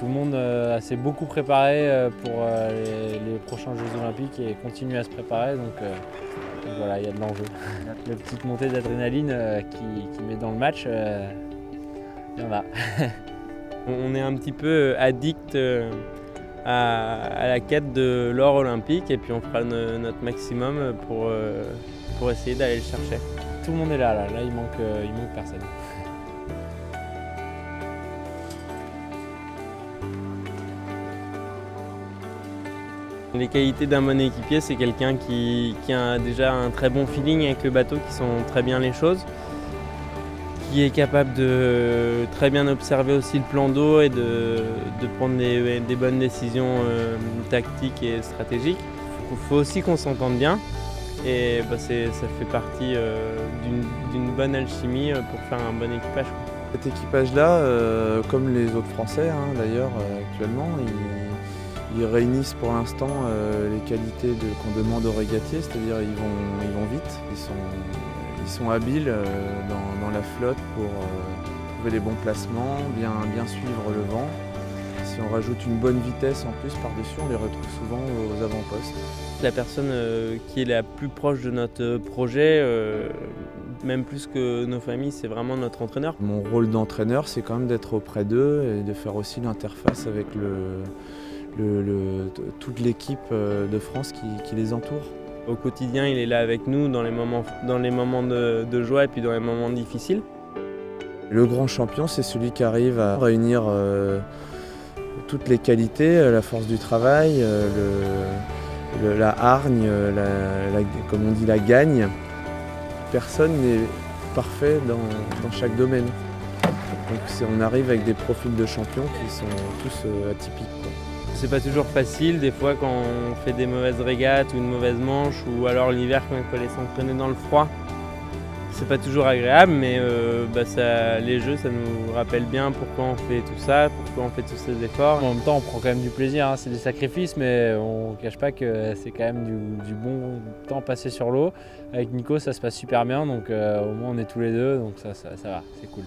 Tout le monde s'est beaucoup préparé pour les, prochains Jeux Olympiques et continue à se préparer. Donc, voilà, il y a de l'enjeu. La petite montée d'adrénaline qui, met dans le match, il y en a. On est un petit peu addict à, la quête de l'or olympique et puis on fera notre maximum pour, pour essayer d'aller le chercher. Tout le monde est là, là, là il, manque, il manque personne. Les qualités d'un bon équipier, c'est quelqu'un qui, a déjà un très bon feeling avec le bateau, qui sent très bien les choses, qui est capable de très bien observer aussi le plan d'eau et de, prendre des, bonnes décisions euh, tactiques et stratégiques. Il faut aussi qu'on s'entende bien et bah, ça fait partie euh, d'une bonne alchimie euh, pour faire un bon équipage. Cet équipage-là, comme les autres Français hein, d'ailleurs actuellement, ils réunissent pour l'instant euh, les qualités qu'on demande aux régatiers, c'est-à-dire ils vont, ils vont vite, ils sont, ils sont habiles euh, dans, la flotte pour euh, trouver les bons placements, bien, bien suivre le vent. Si on rajoute une bonne vitesse en plus par-dessus, on les retrouve souvent aux avant-postes. La personne qui est la plus proche de notre projet, même plus que nos familles, c'est vraiment notre entraîneur. Mon rôle d'entraîneur, c'est quand même d'être auprès d'eux et de faire aussi l'interface avec le, toute l'équipe euh, de France qui, les entoure. Au quotidien, il est là avec nous dans les moments, dans les moments de, joie et puis dans les moments difficiles. Le grand champion, c'est celui qui arrive à réunir euh, toutes les qualités, euh, la force du travail, la hargne, comme on dit la gagne. Personne n'est parfait dans, chaque domaine. Donc on arrive avec des profils de champions qui sont tous atypiques. C'est pas toujours facile, des fois quand on fait des mauvaises régates ou une mauvaise manche, ou alors l'hiver quand il faut aller s'entraîner dans le froid. C'est pas toujours agréable, mais euh, bah, les jeux, ça nous rappelle bien pourquoi on fait tout ça, pourquoi on fait tous ces efforts. En même temps, on prend quand même du plaisir, hein. c'est des sacrifices, mais on ne cache pas que c'est quand même du, bon temps passé sur l'eau. Avec Nico, ça se passe super bien, donc euh, au moins on est tous les deux, donc ça, ça va, c'est cool.